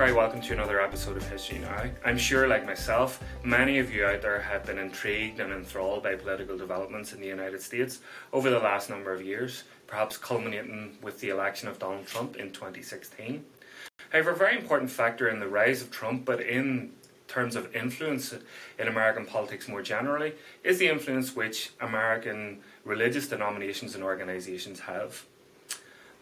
very welcome to another episode of History Now. I'm sure, like myself, many of you out there have been intrigued and enthralled by political developments in the United States over the last number of years, perhaps culminating with the election of Donald Trump in 2016. However, a very important factor in the rise of Trump, but in terms of influence in American politics more generally, is the influence which American religious denominations and organisations have.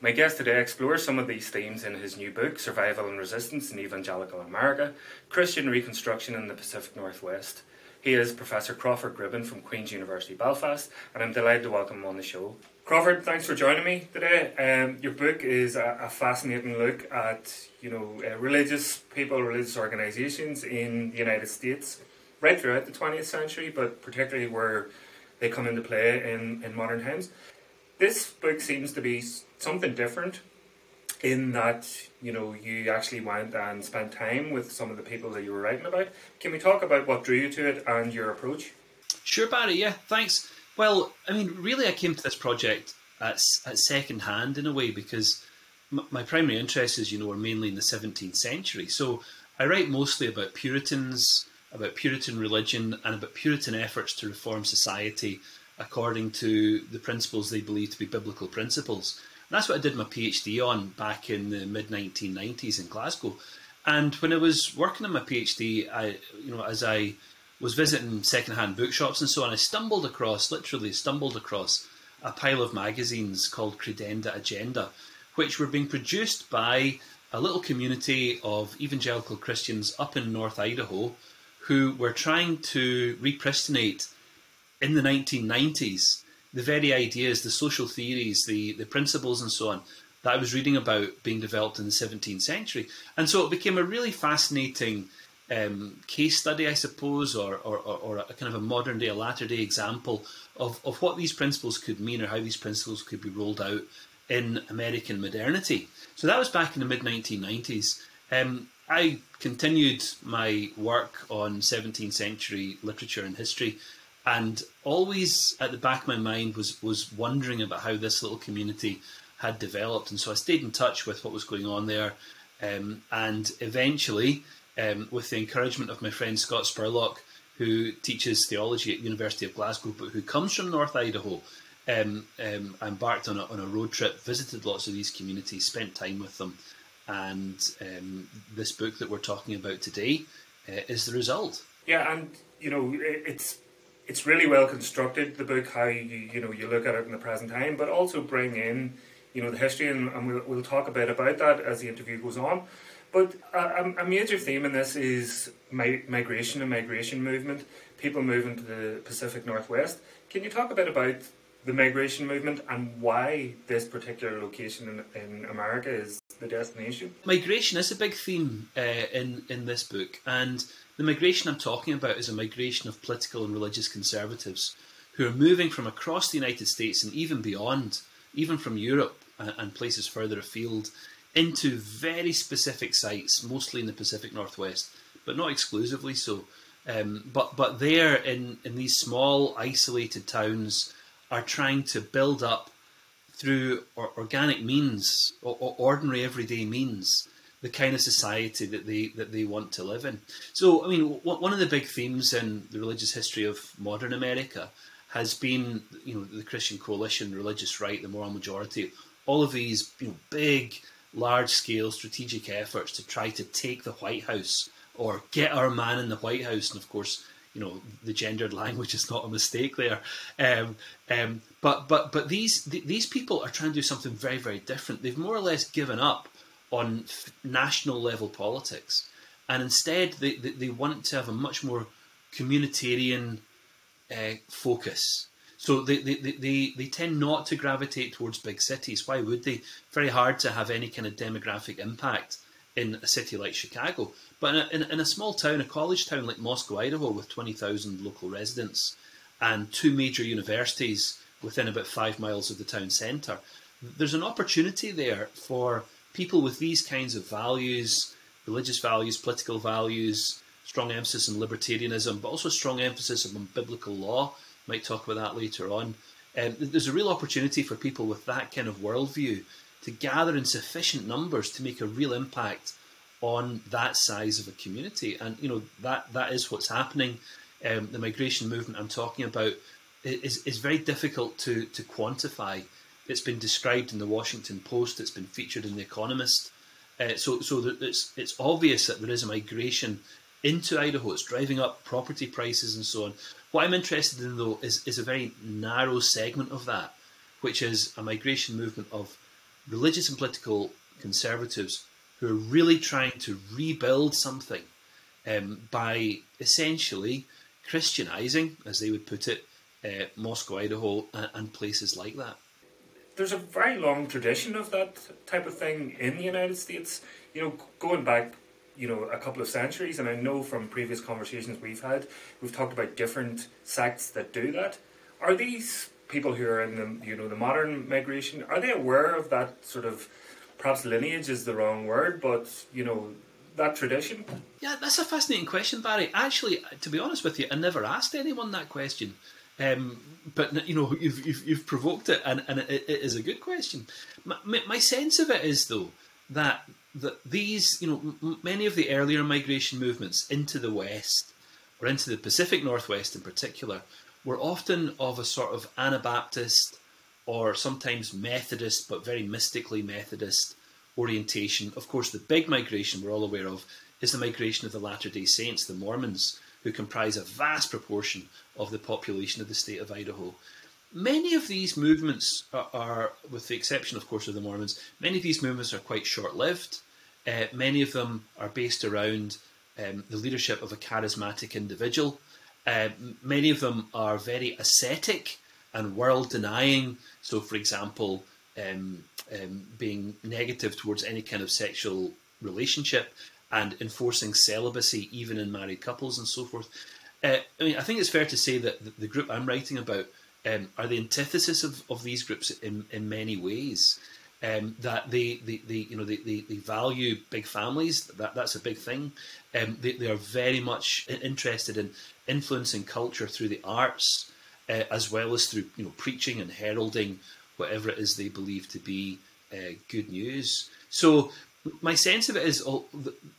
My guest today explores some of these themes in his new book, Survival and Resistance in Evangelical America Christian Reconstruction in the Pacific Northwest. He is Professor Crawford Gribben from Queen's University Belfast, and I'm delighted to welcome him on the show. Crawford, thanks for joining me today. Um, your book is a, a, fascinating look at you know uh, religious people, religious organisations in the United States, right throughout the 20th century, but particularly where they come into play in, in modern times. This book seems to be something different in that you know you actually went and spent time with some of the people that you were writing about. Can we talk about what drew you to it and your approach? Sure, Barry. Yeah, thanks. Well, I mean, really, I came to this project at, at second hand in a way because m- my primary interests, as you know, are mainly in the 17th century. So I write mostly about Puritans, about Puritan religion, and about Puritan efforts to reform society according to the principles they believe to be biblical principles. And that's what I did my PhD on back in the mid 1990s in Glasgow. And when I was working on my PhD, I, you know, as I was visiting secondhand bookshops and so on, I stumbled across, literally stumbled across, a pile of magazines called Credenda Agenda, which were being produced by a little community of evangelical Christians up in North Idaho who were trying to repristinate in the 1990s the very ideas, the social theories, the, the principles, and so on that I was reading about being developed in the 17th century. And so it became a really fascinating um, case study, I suppose, or, or, or, a kind of a modern day, a latter day example of, of what these principles could mean or how these principles could be rolled out in American modernity. So that was back in the mid 1990s. Um, I continued my work on 17th century literature and history and always at the back of my mind was was wondering about how this little community had developed, and so I stayed in touch with what was going on there, um, and eventually, um, with the encouragement of my friend Scott Spurlock, who teaches theology at University of Glasgow, but who comes from North Idaho, um, um, I embarked on a, on a road trip, visited lots of these communities, spent time with them, and um, this book that we're talking about today uh, is the result. Yeah, and you know it's it's really well constructed. The book, how you you know you look at it in the present time, but also bring in you know the history, and, and we'll we'll talk a bit about that as the interview goes on. But a, a major theme in this is migration and migration movement. People moving to the Pacific Northwest. Can you talk a bit about the migration movement and why this particular location in, in America is the destination? Migration is a big theme uh, in in this book, and the migration I'm talking about is a migration of political and religious conservatives who are moving from across the United States and even beyond, even from Europe and places further afield, into very specific sites, mostly in the Pacific Northwest, but not exclusively so. Um, but but there in, in these small isolated towns are trying to build up through organic means or, or ordinary everyday means the kind of society that they that they want to live in. So, I mean, one of the big themes in the religious history of modern America has been, you know, the Christian coalition, religious right, the moral majority, all of these, you know, big, large-scale strategic efforts to try to take the White House or get our man in the White House, and of course, you know, the gendered language is not a mistake there. Um, um, but but but these these people are trying to do something very very different. They've more or less given up on national level politics, and instead they, they, they, want to have a much more communitarian uh, focus. So they, they, they, they tend not to gravitate towards big cities. Why would they? Very hard to have any kind of demographic impact in a city like Chicago. But in a, in, in a small town, a college town like Moscow, Idaho, with 20,000 local residents and two major universities within about five miles of the town centre, there's an opportunity there for people with these kinds of values, religious values, political values, strong emphasis on libertarianism, but also strong emphasis on biblical law. Might talk about that later on. Um, there's a real opportunity for people with that kind of worldview to gather in sufficient numbers to make a real impact on that size of a community. And you know that that is what's happening. Um, the migration movement I'm talking about is is very difficult to to quantify. It's been described in the Washington Post. It's been featured in the Economist. Uh, so so it's it's obvious that there is a migration into Idaho. It's driving up property prices and so on. What I'm interested in though is is a very narrow segment of that, which is a migration movement of religious and political conservatives who are really trying to rebuild something um, by essentially Christianizing, as they would put it, uh, Moscow, Idaho, and, and places like that. There's a very long tradition of that type of thing in the United States. You know, going back, you know, a couple of centuries, and I know from previous conversations we've had, we've talked about different sects that do that. Are these people who are in the, you know, the modern migration, are they aware of that sort of, perhaps lineage is the wrong word, but you know, that tradition? Yeah, that's a fascinating question, Barry. Actually, to be honest with you, I never asked anyone that question. Um, but you know, you've, you've, you've provoked it, and, and it, it is a good question. My, my, sense of it is though that that these, you know, m- many of the earlier migration movements into the West or into the Pacific Northwest in particular were often of a sort of Anabaptist or sometimes Methodist, but very mystically Methodist orientation. Of course, the big migration we're all aware of is the migration of the Latter day Saints, the Mormons, who comprise a vast proportion of the population of the state of Idaho. Many of these movements are, are with the exception, of course, of the Mormons, many of these movements are quite short lived. Uh, many of them are based around um, the leadership of a charismatic individual. Uh, many of them are very ascetic and world denying. So, for example, um, um, being negative towards any kind of sexual relationship and enforcing celibacy even in married couples and so forth. Uh, I mean, I think it's fair to say that the, the group I'm writing about um, are the antithesis of, of these groups in, in many ways. Um, that they, they, they, you know, they, they, they, value big families. That that's a big thing. Um, they, they are very much interested in influencing culture through the arts, uh, as well as through you know preaching and heralding whatever it is they believe to be uh, good news. So my sense of it is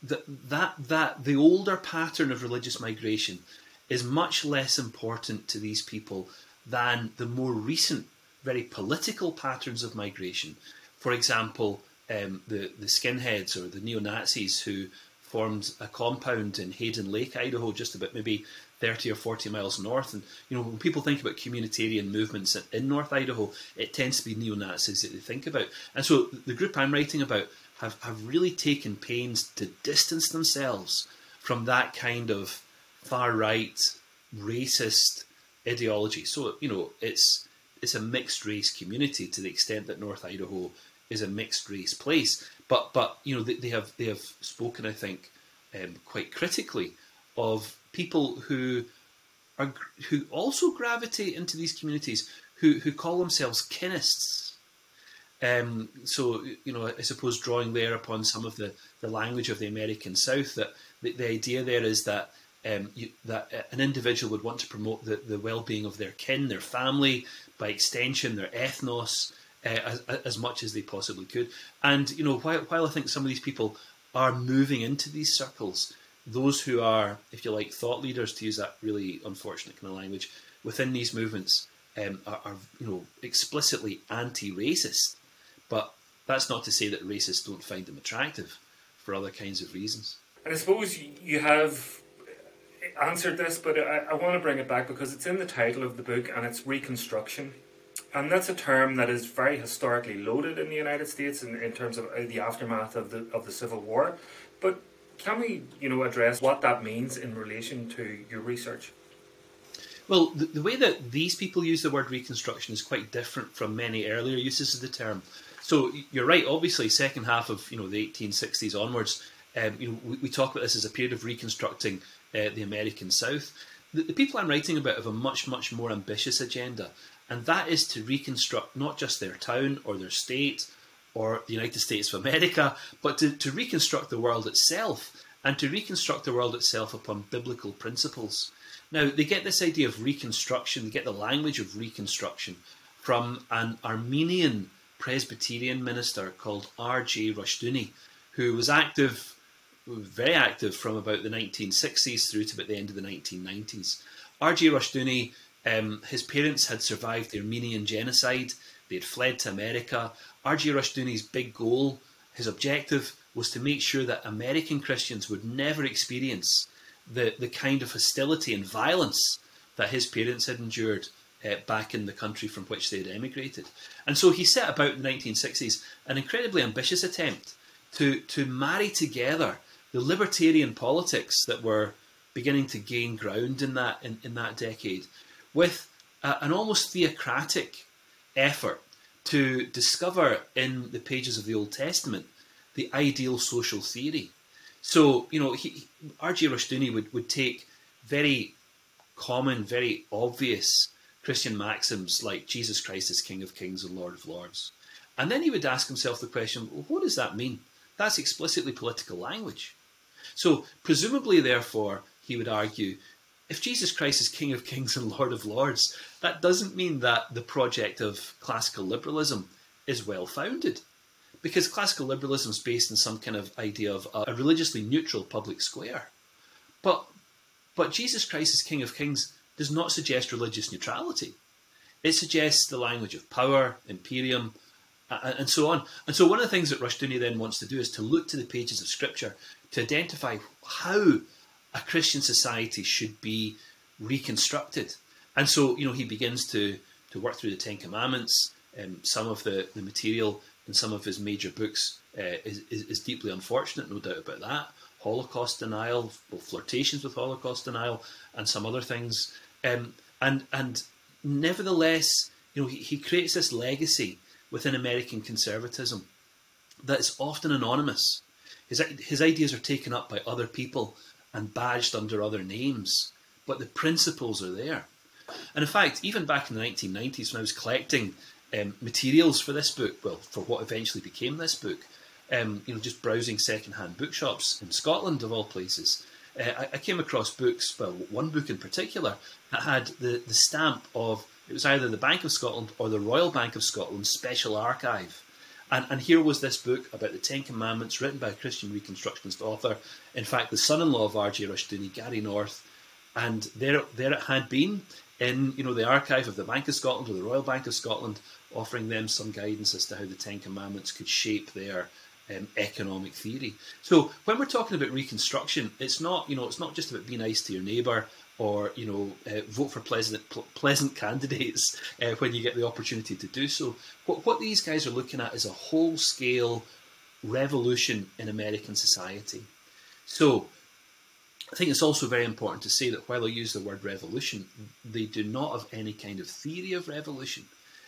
that that that the older pattern of religious migration is much less important to these people than the more recent, very political patterns of migration. For example, um, the the skinheads or the neo Nazis who formed a compound in Hayden Lake, Idaho, just about maybe 30 or 40 miles north. And, you know, when people think about communitarian movements in North Idaho, it tends to be neo Nazis that they think about. And so the group I'm writing about have, have really taken pains to distance themselves from that kind of far right, racist ideology. So, you know, it's it's a mixed race community to the extent that North Idaho is a mixed race place. But but you know they, they have they have spoken, I think, um, quite critically of people who are who also gravitate into these communities who who call themselves kinists. Um, so you know, I suppose drawing there upon some of the, the language of the American South, that the, the idea there is that um, you, that an individual would want to promote the, the well-being of their kin, their family, by extension, their ethnos, uh, as, as much as they possibly could. And you know, while, while I think some of these people are moving into these circles, those who are, if you like, thought leaders, to use that really unfortunate kind of language, within these movements um, are, are, you know, explicitly anti-racist. But that's not to say that racists don't find them attractive for other kinds of reasons. And I suppose you have answered this, but I, I want to bring it back because it's in the title of the book and it's Reconstruction. And that's a term that is very historically loaded in the United States in, in terms of uh, the aftermath of the of the Civil War. But can we, you know, address what that means in relation to your research? Well, the, the, way that these people use the word reconstruction is quite different from many earlier uses of the term. So you're right. Obviously, second half of you know the 1860s onwards, um, you know, we, we, talk about this as a period of reconstructing uh, the American South. The, the people I'm writing about have a much much more ambitious agenda, and that is to reconstruct not just their town or their state or the United States of America, but to, to reconstruct the world itself and to reconstruct the world itself upon biblical principles. Now, they get this idea of reconstruction, they get the language of reconstruction from an Armenian Presbyterian minister called R.J. Rushdoony, who was active very active from about the 1960s through to about the end of the 1990s. R.J. Rushdoony, um, his parents had survived the Armenian genocide. They had fled to America. R.J. Rushdoony's big goal, his objective, was to make sure that American Christians would never experience the, the kind of hostility and violence that his parents had endured uh, back in the country from which they had emigrated. And so he set about in the 1960s an incredibly ambitious attempt to, to marry together the libertarian politics that were beginning to gain ground in that, in, in that decade with a, an almost theocratic effort to discover in the pages of the Old Testament the ideal social theory. So, you know, R.J. Rushdoony would, would take very common, very obvious Christian maxims like Jesus Christ is King of Kings and Lord of Lords. And then he would ask himself the question well, what does that mean? That's explicitly political language. So, presumably, therefore, he would argue if Jesus Christ is King of Kings and Lord of Lords, that doesn't mean that the project of classical liberalism is well founded. Because classical liberalism is based on some kind of idea of a religiously neutral public square. But, but Jesus Christ is King of Kings does not suggest religious neutrality. It suggests the language of power, imperium, and so on. And so, one of the things that Rushdoony then wants to do is to look to the pages of Scripture to identify how a Christian society should be reconstructed. And so, you know, he begins to, to work through the Ten Commandments. Um, some of the, the material in some of his major books uh, is, is, is, deeply unfortunate, no doubt about that. Holocaust denial, both flirtations with Holocaust denial, and some other things. Um, and and nevertheless, you know, he, he creates this legacy within American conservatism that is often anonymous. His, his ideas are taken up by other people and badged under other names, but the principles are there. And in fact, even back in the 1990s, when I was collecting um, materials for this book, well, for what eventually became this book, um, you know, just browsing second-hand bookshops in Scotland, of all places, uh, I, I, came across books, well, one book in particular, that had the, the stamp of, it was either the Bank of Scotland or the Royal Bank of Scotland Special Archive. And, and here was this book about the Ten Commandments, written by a Christian Reconstructionist author. In fact, the son-in-law of R.J. Rushdoony, Gary North, and there, there it had been in you know the archive of the Bank of Scotland or the Royal Bank of Scotland, offering them some guidance as to how the Ten Commandments could shape their um, economic theory. So when we're talking about reconstruction, it's not you know it's not just about being nice to your neighbour or you know uh, vote for pleasant pleasant candidates uh, when you get the opportunity to do so. What what these guys are looking at is a whole scale revolution in American society. So. I think it's also very important to say that while I use the word revolution, they do not have any kind of theory of revolution.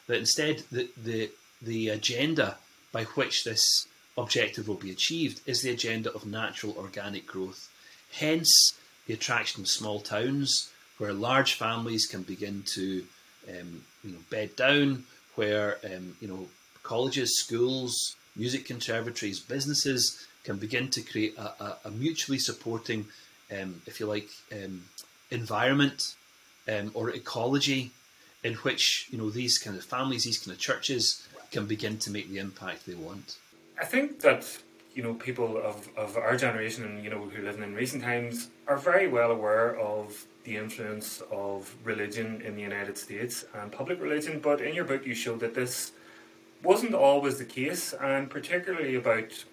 That instead, the, the, the agenda by which this objective will be achieved is the agenda of natural organic growth. Hence, the attraction of small towns where large families can begin to um, you know, bed down, where um, you know, colleges, schools, music conservatories, businesses can begin to create a, a, a mutually supporting, um, if you like, um, environment um, or ecology in which you know these kind of families, these kind of churches can begin to make the impact they want. I think that you know people of, of our generation and you know who live in recent times are very well aware of the influence of religion in the United States and public religion. But in your book, you show that this wasn't always the case, and particularly about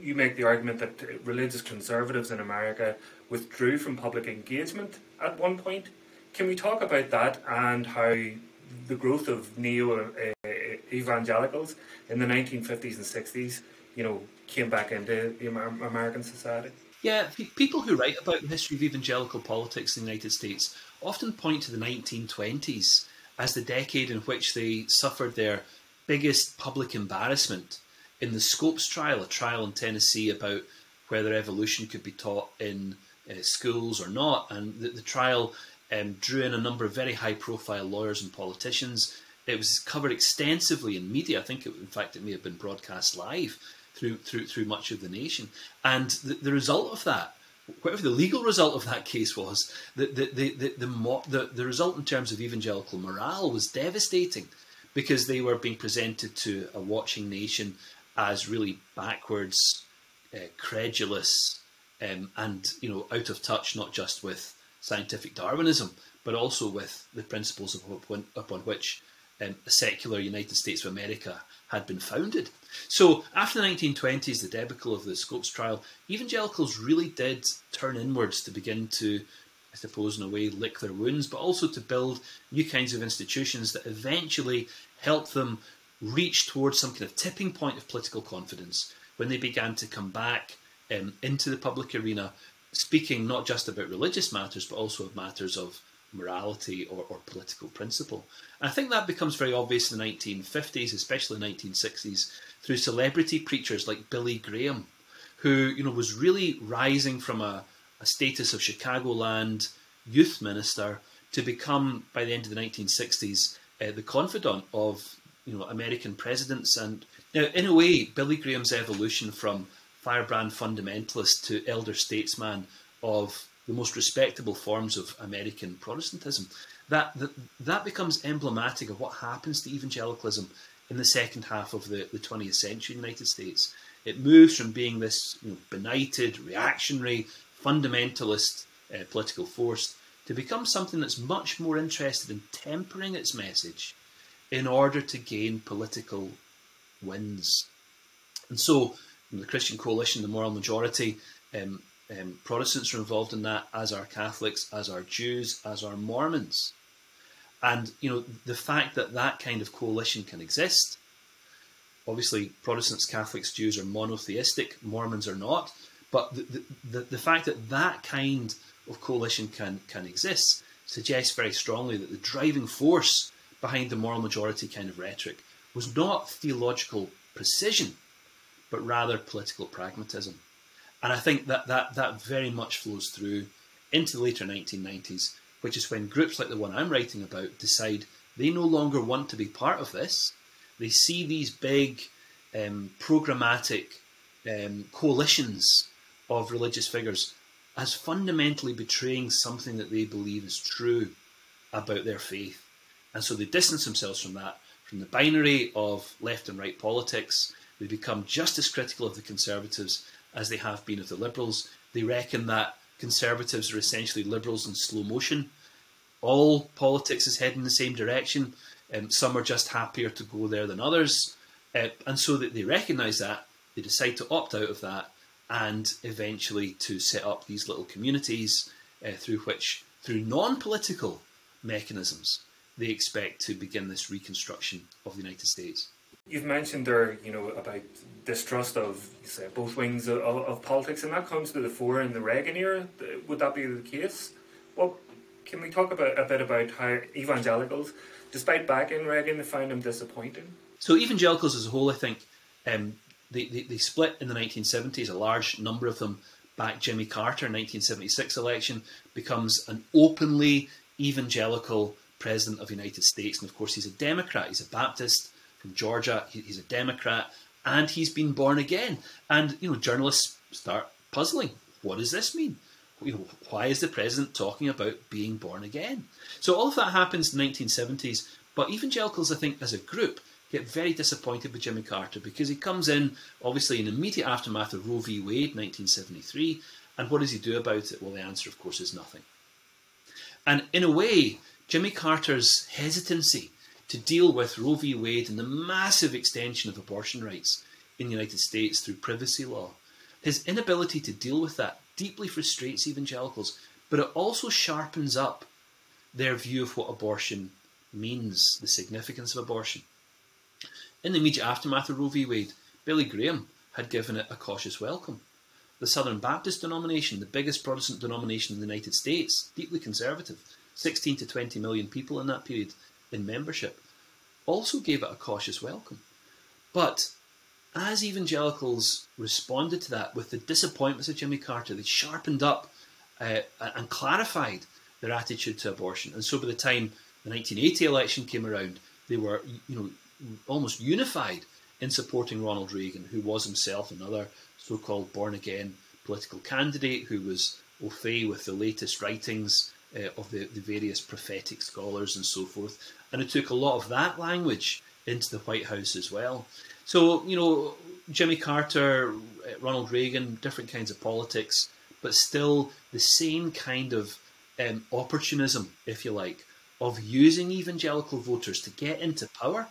you make the argument that religious conservatives in America withdrew from public engagement at one point. Can we talk about that and how the growth of neo uh, evangelicals in the 1950s and 60s, you know, came back into American society. Yeah, people who write about the history of evangelical politics in the United States often point to the 1920s as the decade in which they suffered their biggest public embarrassment in the Scopes trial, a trial in Tennessee about whether evolution could be taught in uh, schools or not. And the, the trial um, drew in a number of very high profile lawyers and politicians it was covered extensively in media. I think, it, in fact, it may have been broadcast live through through through much of the nation. And the, the result of that, whatever the legal result of that case was, the the the the, the, the, the result in terms of evangelical morale was devastating, because they were being presented to a watching nation as really backwards, uh, credulous, um, and you know out of touch not just with scientific Darwinism, but also with the principles upon, upon which um, a secular United States of America had been founded. So after the 1920s, the debacle of the Scopes trial, evangelicals really did turn inwards to begin to, I suppose, in a way, lick their wounds, but also to build new kinds of institutions that eventually helped them reach towards some kind of tipping point of political confidence when they began to come back um, into the public arena, speaking not just about religious matters, but also of matters of morality or, or political principle. And I think that becomes very obvious in the 1950s, especially the 1960s, through celebrity preachers like Billy Graham, who you know was really rising from a, a status of Chicagoland youth minister to become, by the end of the 1960s, uh, the confidant of you know American presidents. And now, in a way, Billy Graham's evolution from firebrand fundamentalist to elder statesman of the most respectable forms of American Protestantism. That, that, that becomes emblematic of what happens to evangelicalism in the second half of the, the 20th century in the United States. It moves from being this you know, benighted, reactionary, fundamentalist uh, political force to become something that's much more interested in tempering its message in order to gain political wins. And so, the Christian Coalition, the Moral Majority, um, um, Protestants are involved in that, as are Catholics, as are Jews, as are Mormons. And you know the fact that that kind of coalition can exist. Obviously, Protestants, Catholics, Jews are monotheistic. Mormons are not. But the, the, the fact that that kind of coalition can can exist suggests very strongly that the driving force behind the moral majority kind of rhetoric was not theological precision, but rather political pragmatism. And I think that, that, that very much flows through into the later 1990s, which is when groups like the one I'm writing about decide they no longer want to be part of this. They see these big um, programmatic um, coalitions of religious figures as fundamentally betraying something that they believe is true about their faith. And so they distance themselves from that, from the binary of left and right politics. They become just as critical of the conservatives as they have been of the Liberals. They reckon that Conservatives are essentially Liberals in slow motion. All politics is heading in the same direction. Um, some are just happier to go there than others. Uh, and so that they recognise that, they decide to opt out of that and eventually to set up these little communities uh, through which, through non political mechanisms, they expect to begin this reconstruction of the United States. You've mentioned there, you know, about distrust of say, both wings of, of, politics, and that comes to the fore in the Reagan era. Would that be the case? Well, can we talk about a bit about how evangelicals, despite backing Reagan, they found him disappointing? So evangelicals as a whole, I think, um, they, they, they split in the 1970s. A large number of them back Jimmy Carter, 1976 election, becomes an openly evangelical president of the United States, and of course he's a Democrat. He's a Baptist from Georgia. He, he's a Democrat, and he's been born again. And you know, journalists start puzzling. What does this mean? You know, why is the president talking about being born again? So all of that happens in the 1970s. But evangelicals, I think, as a group, get very disappointed with Jimmy Carter because he comes in, obviously, in the immediate aftermath of Roe v. Wade, 1973. And what does he do about it? Well, the answer, of course, is nothing. And in a way, Jimmy Carter's hesitancy to deal with Roe v. Wade and the massive extension of abortion rights in the United States through privacy law. His inability to deal with that deeply frustrates evangelicals, but it also sharpens up their view of what abortion means, the significance of abortion. In the immediate aftermath of Roe v. Wade, Billy Graham had given it a cautious welcome. The Southern Baptist denomination, the biggest Protestant denomination in the United States, deeply conservative, 16 to 20 million people in that period, in membership, also gave it a cautious welcome. But as evangelicals responded to that with the disappointments of Jimmy Carter, they sharpened up uh, and clarified their attitude to abortion. And so by the time the 1980 election came around, they were, you know, almost unified in supporting Ronald Reagan, who was himself another so-called born-again political candidate who was au fait with the latest writings uh, of the, the various prophetic scholars and so forth. And it took a lot of that language into the White House as well. So, you know, Jimmy Carter, uh, Ronald Reagan, different kinds of politics, but still the same kind of um, opportunism, if you like, of using evangelical voters to get into power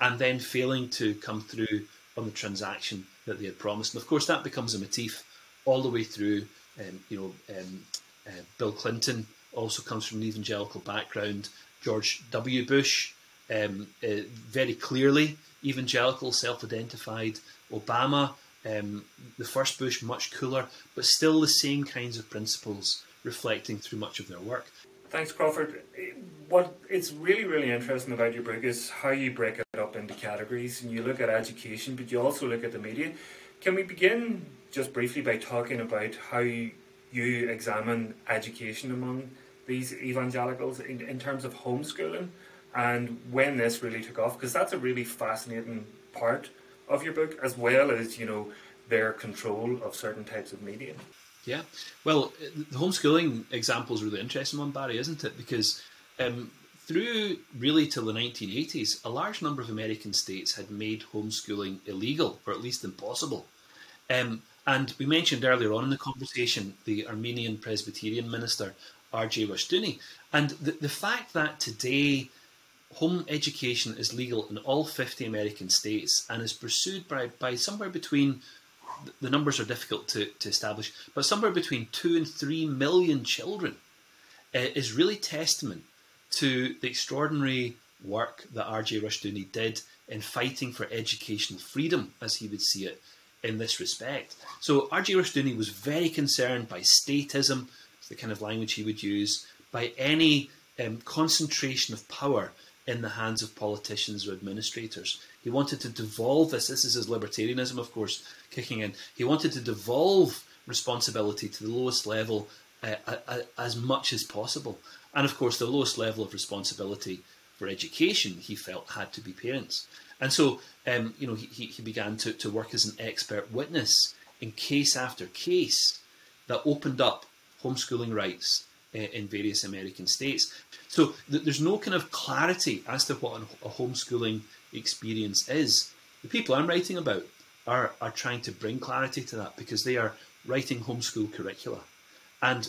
and then failing to come through on the transaction that they had promised. And of course, that becomes a motif all the way through. Um, you know, um, uh, Bill Clinton also comes from an evangelical background. George W. Bush, um, uh, very clearly evangelical, self-identified. Obama, um, the first Bush, much cooler, but still the same kinds of principles reflecting through much of their work. Thanks, Crawford. What it's really, really interesting about your book is how you break it up into categories, and you look at education, but you also look at the media. Can we begin just briefly by talking about how you examine education among these evangelicals in, in terms of homeschooling and when this really took off? Because that's a really fascinating part of your book, as well as you know their control of certain types of media. Yeah, well, the homeschooling example is really interesting one, Barry, isn't it? Because um, through really till the 1980s, a large number of American states had made homeschooling illegal, or at least impossible. Um, and we mentioned earlier on in the conversation the Armenian Presbyterian minister, R.J. Rushdoony. And the, the fact that today home education is legal in all 50 American states and is pursued by, by somewhere between, the numbers are difficult to, to establish, but somewhere between 2 and 3 million children uh, is really testament to the extraordinary work that R.J. Rushdoony did in fighting for educational freedom, as he would see it, in this respect. So R.J. Rushdoony was very concerned by statism, the kind of language he would use, by any um, concentration of power in the hands of politicians or administrators. He wanted to devolve this. This is his libertarianism, of course, kicking in. He wanted to devolve responsibility to the lowest level uh, uh, as much as possible. And of course, the lowest level of responsibility for education, he felt, had to be parents. And so, um, you know, he, he began to, to work as an expert witness in case after case that opened up homeschooling rights uh, in various American states. So there's no kind of clarity as to what a homeschooling experience is. The people I'm writing about are, are trying to bring clarity to that because they are writing homeschool curricula. And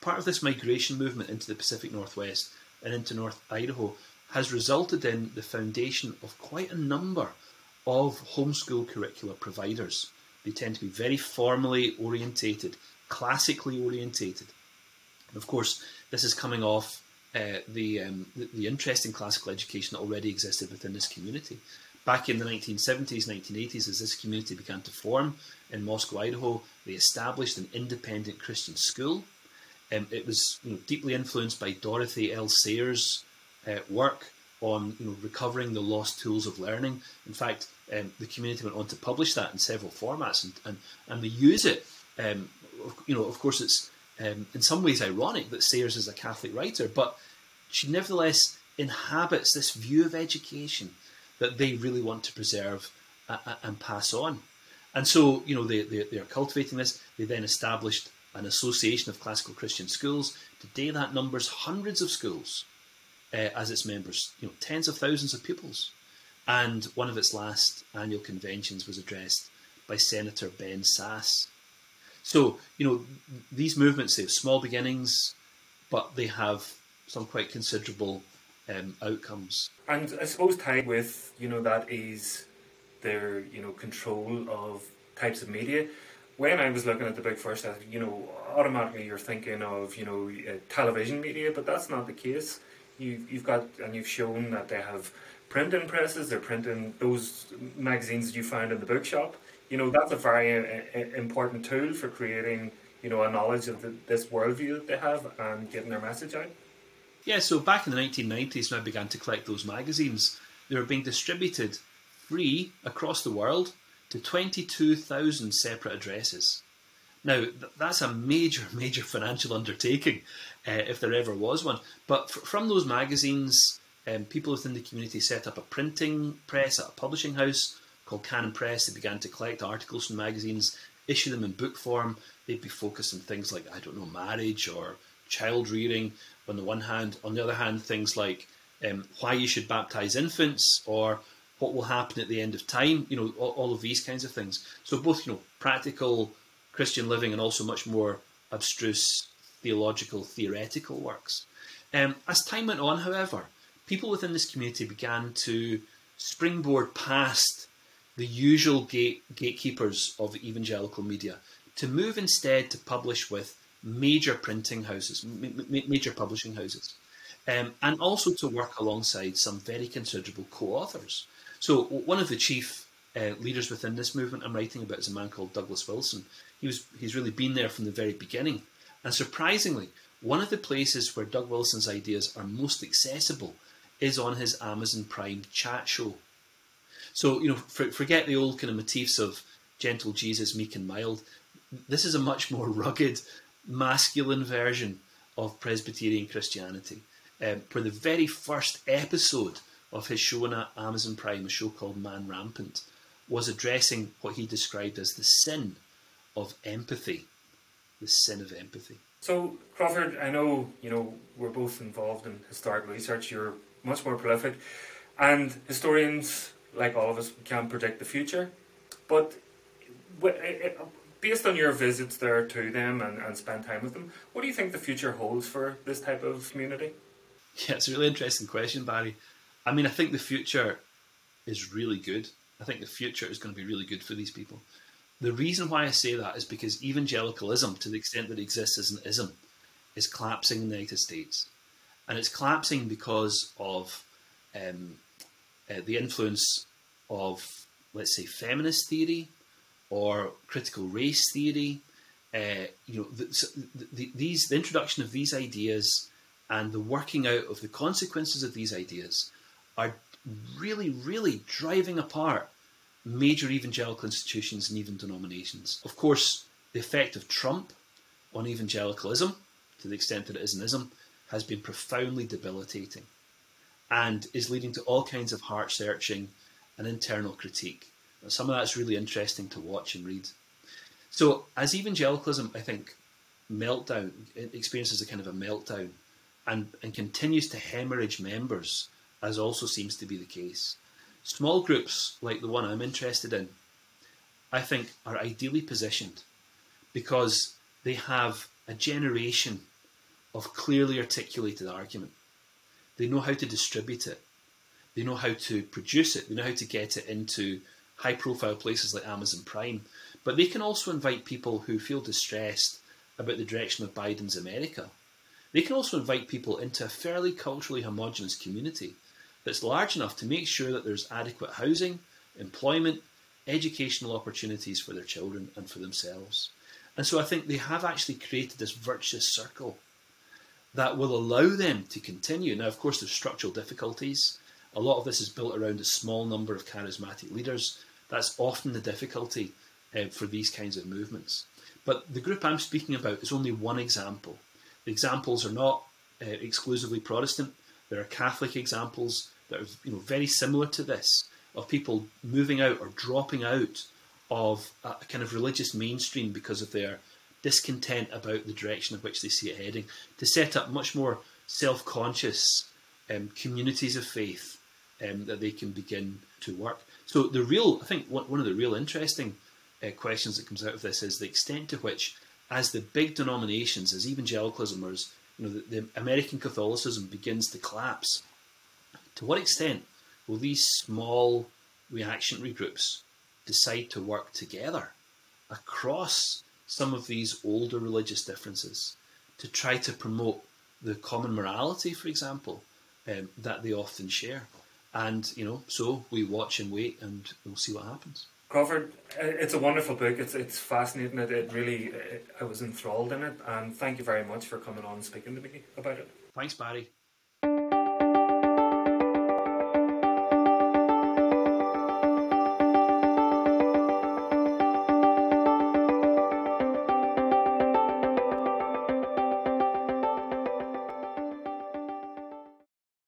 part of this migration movement into the Pacific Northwest and into North Idaho has resulted in the foundation of quite a number of homeschool curricula providers. They tend to be very formally orientated, classically orientated. Of course, this is coming off uh, the, um, the, the interest in classical education that already existed within this community. Back in the 1970s, 1980s, as this community began to form in Moscow, Idaho, they established an independent Christian school. Um, it was you know, deeply influenced by Dorothy L. Sayers' uh, work on you know, recovering the lost tools of learning. In fact, um, the community went on to publish that in several formats, and, and, and they use it. Um, you know, of course, it's um, in some ways ironic that Sayers is a Catholic writer, but she nevertheless inhabits this view of education that they really want to preserve and pass on. And so, you know, they, they, they, are cultivating this. They then established an association of classical Christian schools. Today, that numbers hundreds of schools uh, as its members, you know, tens of thousands of pupils. And one of its last annual conventions was addressed by Senator Ben Sasse, so, you know, these movements, they have small beginnings, but they have some quite considerable um, outcomes. And I suppose tied with, you know, that is their, you know, control of types of media. When I was looking at the book first, I, you know, automatically you're thinking of, you know, uh, television media, but that's not the case. You, you've got, and you've shown that they have printing presses, they're printing those magazines you find in the bookshop you know that's a very uh, uh, important tool for creating you know a knowledge of the, this worldview that they have and getting their message out. Yeah, so back in the 1990s when I began to collect those magazines, they were being distributed free across the world to 22,000 separate addresses. Now, that's a major, major financial undertaking, uh, if there ever was one. But from those magazines, um, people within the community set up a printing press at a publishing house called Canon Press. They began to collect articles from magazines, issue them in book form. They'd be focused on things like, I don't know, marriage or child rearing on the one hand. On the other hand, things like um, why you should baptize infants or what will happen at the end of time, you know, all, all, of these kinds of things. So both, you know, practical Christian living and also much more abstruse theological, theoretical works. Um, as time went on, however, people within this community began to springboard past the usual gate, gatekeepers of evangelical media to move instead to publish with major printing houses, major publishing houses, um, and also to work alongside some very considerable co-authors. So one of the chief uh, leaders within this movement I'm writing about is a man called Douglas Wilson. He was he's really been there from the very beginning, and surprisingly, one of the places where Doug Wilson's ideas are most accessible is on his Amazon Prime chat show. So, you know, for, forget the old kind of motifs of gentle Jesus, meek and mild. This is a much more rugged, masculine version of Presbyterian Christianity. Um, for the very first episode of his show on Amazon Prime, a show called Man Rampant, was addressing what he described as the sin of empathy. The sin of empathy. So, Crawford, I know you know we're both involved in historical research. You're much more prolific, and historians, like all of us, can't predict the future. But based on your visits there to them and, and spend time with them, what do you think the future holds for this type of community? Yeah, it's a really interesting question, Barry. I mean, I think the future is really good. I think the future is going to be really good for these people. The reason why I say that is because evangelicalism, to the extent that it exists as an ism, is collapsing in the United States. And it's collapsing because of um, uh, the influence of, let's say, feminist theory or critical race theory. Uh, you know, the, the, these the introduction of these ideas and the working out of the consequences of these ideas are really, really driving apart major evangelical institutions and even denominations. Of course, the effect of Trump on evangelicalism, to the extent that it is an ism, has been profoundly debilitating and is leading to all kinds of heart searching and internal critique. Some of that's really interesting to watch and read. So, as evangelicalism, I think, meltdown experiences a kind of a meltdown and, and continues to hemorrhage members, as also seems to be the case. Small groups like the one I'm interested in, I think, are ideally positioned because they have a generation of clearly articulated argument. They know how to distribute it. They know how to produce it. They know how to get it into high profile places like Amazon Prime. But they can also invite people who feel distressed about the direction of Biden's America. They can also invite people into a fairly culturally homogenous community that's large enough to make sure that there's adequate housing, employment, educational opportunities for their children and for themselves. And so I think they have actually created this virtuous circle that will allow them to continue. Now, of course, there's structural difficulties. A lot of this is built around a small number of charismatic leaders. That's often the difficulty uh, for these kinds of movements. But the group I'm speaking about is only one example. The examples are not uh, exclusively Protestant. There are Catholic examples that are you know very similar to this of people moving out or dropping out of a kind of religious mainstream because of their discontent about the direction of which they see it heading, to set up much more self-conscious um, communities of faith um, that they can begin to work. So the real, I think, one of the real interesting uh, questions that comes out of this is the extent to which, as the big denominations, as evangelicalism or as you know, the, the American Catholicism begins to collapse, to what extent will these small reactionary groups decide to work together across some of these older religious differences to try to promote the common morality, for example, um, that they often share? And, you know, so we watch and wait and we'll see what happens. Crawford, it's a wonderful book. It's it's fascinating. It, it really, it, I was enthralled in it. And thank you very much for coming on and speaking to me about it. Thanks, Barry.